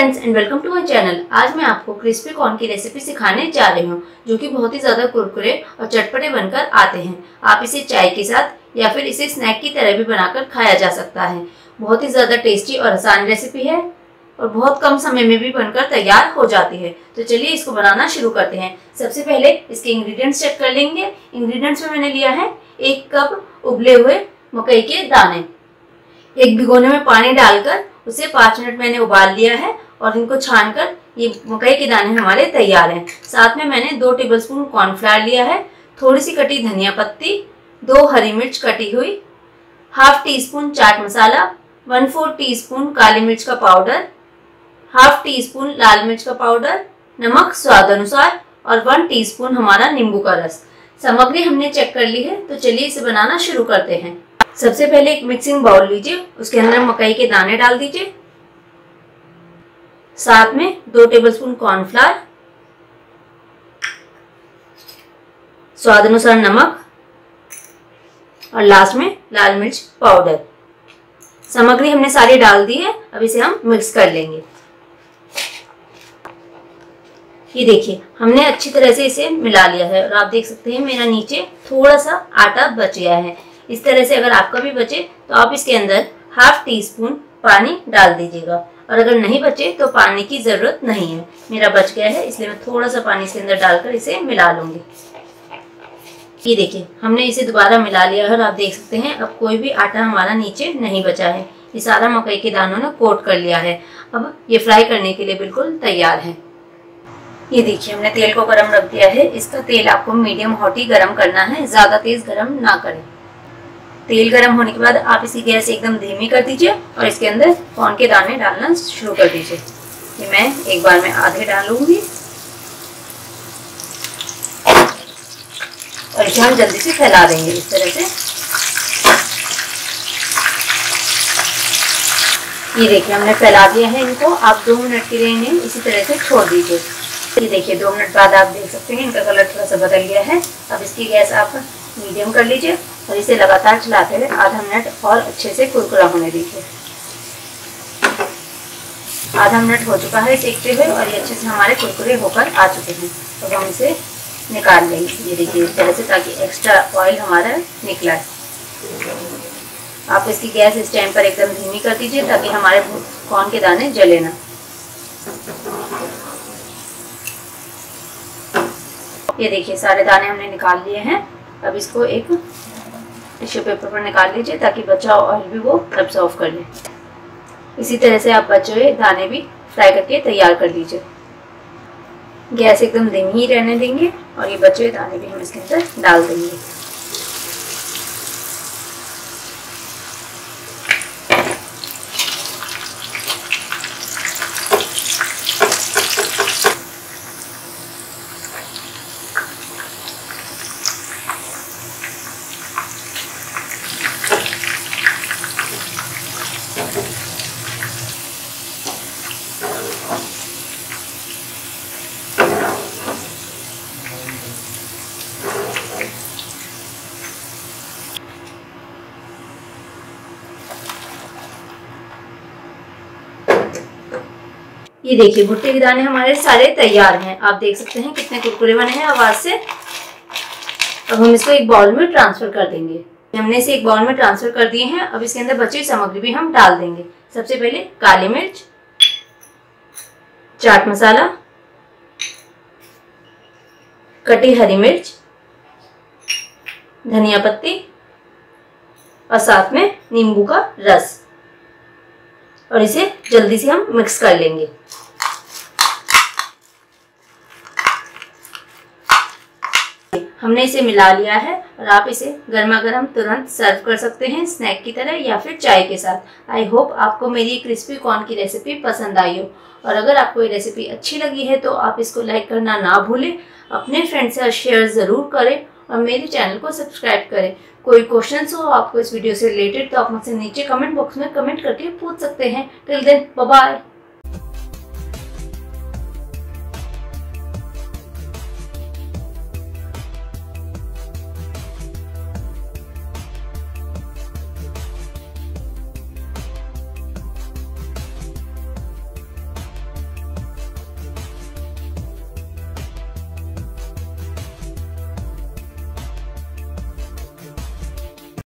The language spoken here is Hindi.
Friends and welcome to my channel आज मैं आपको क्रिस्पी कॉर्न की रेसिपी सिखाने जा रही हूँ, जो कि बहुत ही ज़्यादा कुरकुरे और चटपटे बनकर आते हैं। आप इसे चाय के साथ या फिर इसे स्नैक की तरह भी बनाकर खाया जा सकता है। बहुत ही ज़्यादा टेस्टी और आसान रेसिपी है और बहुत कम समय में भी बनकर तैयार हो जाती है। तो चलिए इसको बनाना शुरू करते हैं। सबसे पहले इसके इंग्रेडिएंट्स चेक कर लेंगे। इंग्रेडिएंट्स में मैंने लिया है एक कप उबले हुए मकई के दाने। एक भिगोने में पानी डालकर उसे पाँच मिनट मैंने उबाल लिया है और इनको छान कर ये मकई के दाने हमारे तैयार हैं। साथ में मैंने दो टेबलस्पून कॉर्नफ्लावर लिया है, थोड़ी सी कटी धनिया पत्ती, दो हरी मिर्च कटी हुई half teaspoon chaat masala one four teaspoon काली मिर्च का पाउडर हाफ़ टी स्पून लाल मिर्च का पाउडर नमक स्वाद अनुसार और वन टीस्पून हमारा नींबू का रस। सामग्री हमने चेक कर ली है तो चलिए इसे बनाना शुरू करते हैं। सबसे पहले एक मिक्सिंग बाउल लीजिए, उसके अंदर मकई के दाने डाल दीजिए। साथ में दो टेबलस्पून कॉर्नफ्लावर स्वाद अनुसार नमक, और लास्ट में लाल मिर्च पाउडर सामग्री हमने सारी डाल दी है, अब इसे हम मिक्स कर लेंगे. ये देखिए, हमने अच्छी तरह से इसे मिला लिया है, और आप देख सकते हैं मेरा नीचे थोड़ा सा आटा बच गया है. इस तरह से अगर आपका भी बचे तो आप इसके अंदर हाफ़ टी स्पून पानी डाल दीजिएगा. और अगर नहीं बचे तो पानी की ज़रूरत नहीं है। मेरा बच गया है, इसलिए मैं थोड़ा सा पानी इसके अंदर डालकर इसे मिला लूँगी। ये देखिए, हमने इसे दोबारा मिला लिया है और आप देख सकते हैं, अब कोई भी आटा हमारा नीचे नहीं बचा है। ये सारा मकई के दानों ने कोट कर लिया है। अब ये फ्राई करने के लिए बिल्कुल तैयार है। ये देखिए, हमने तेल को गरम रख दिया है। इसका तेल आपको मीडियम हॉट ही गरम करना है, ज़्यादा तेज़ गरम ना करें। तेल गर्म होने के बाद आप इसकी गैस एकदम धीमी कर दीजिए और इसके अंदर कॉर्न के दाने डालना शुरू कर दीजिए। ये मैं एक बार में आधे डालूँगी और इसे हम जल्दी से फैला देंगे इस तरह से। ये देखिए हमने फैला दिया है इनको, आप दो मिनट के लिए इन्हें इसी तरह से छोड़ दीजिए। ये देखिए दो मिनट बाद आप देख सकते हैं इनका कलर थोड़ा सा बदल गया है। अब इसकी गैस आप मीडियम कर लीजिए। और इसे लगातार चलाते हुए आधा मिनट और अच्छे से कुरकुरा होने दीजिए। आधा मिनट हो चुका है, सेकते हुए और ये अच्छे से हमारे कुरकुरे होकर आ चुके हैं। तो हम इसे निकाल लेंगे। ये देखिए, इस तरह से ताकि एक्स्ट्रा ऑयल हमारा निकला है। आप इसकी गैस इस टाइम पर एकदम धीमी कर दीजिए ताकि हमारे कौन के दाने जले ना। ये देखिए, सारे दाने हमने निकाल लिए हैं। अब इसको एक टिश्यू पेपर पर निकाल लीजिए ताकि बच्चा ऑयल भी वो एब्जॉर्व कर ले। इसी तरह से आप बचे हुए दाने भी फ्राई करके तैयार कर लीजिए। गैस एकदम धीमी ही रहने देंगे और ये बचे हुए दाने भी हम इसके अंदर डाल देंगे। ये देखिए, भुट्टे के दाने हमारे सारे तैयार हैं। आप देख सकते हैं कितने कुरकुरे बने हैं आवाज़ से। अब हम इसको एक बाउल में ट्रांसफ़र कर देंगे। हमने इसे एक बाउल में ट्रांसफ़र कर दिए हैं। अब इसके अंदर बची हुई सामग्री भी हम डाल देंगे। सबसे पहले काली मिर्च, चाट मसाला, कटी हरी मिर्च, धनिया पत्ती और साथ में नींबू का रस। और इसे जल्दी से हम मिक्स कर लेंगे। हमने इसे मिला लिया है और आप इसे गर्मा गर्म तुरंत सर्व कर सकते हैं स्नैक की तरह या फिर चाय के साथ। आई होप आपको मेरी क्रिस्पी कॉर्न की रेसिपी पसंद आई हो। और अगर आपको ये रेसिपी अच्छी लगी है तो आप इसको लाइक करना ना भूलें। अपने फ्रेंड से शेयर ज़रूर करें और मेरे चैनल को सब्सक्राइब करें। कोई क्वेश्चन हो आपको इस वीडियो से रिलेटेड तो आप मुझसे नीचे कमेंट बॉक्स में कमेंट करके पूछ सकते हैं. Till then bye